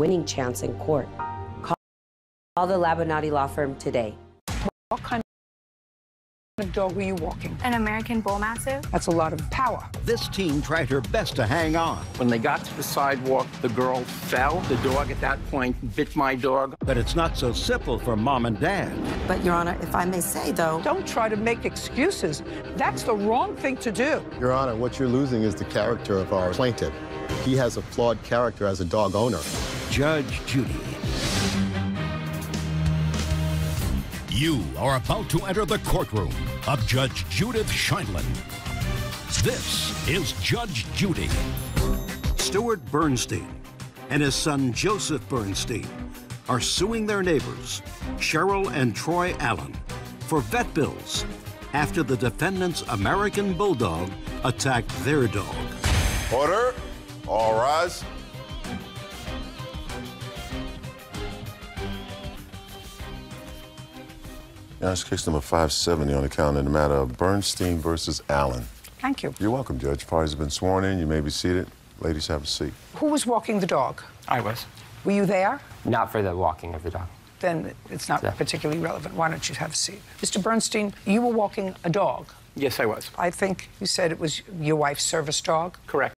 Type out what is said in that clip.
winning chance in court. Call, call the Labonati Law Firm today. What kind of dog were you walking? An American Bull Mastiff? That's a lot of power. This teen tried her best to hang on. When they got to the sidewalk, the girl fell. The dog at that point bit my dog. But it's not so simple for mom and dad. But, Your Honor, if I may say, though... Don't try to make excuses. That's the wrong thing to do. Your Honor, what you're losing is the character of our plaintiff. He has a flawed character as a dog owner. Judge Judy. You are about to enter the courtroom of Judge Judith Sheindlin. This is Judge Judy. Stuart Bernstein and his son Joseph Bernstein are suing their neighbors, Cheryl and Troy Allen, for vet bills after the defendant's American Bulldog attacked their dog. Order. All rise. Yeah, it's case number 570 on the count in the matter of Bernstein versus Allen. Thank you. You're welcome, Judge. Parties have been sworn in. You may be seated. Ladies, have a seat. Who was walking the dog? I was. Were you there? Not for the walking of the dog. Then it's not Yeah. particularly relevant. Why don't you have a seat? Mr. Bernstein, you were walking a dog. Yes, I was. I think you said it was your wife's service dog. Correct.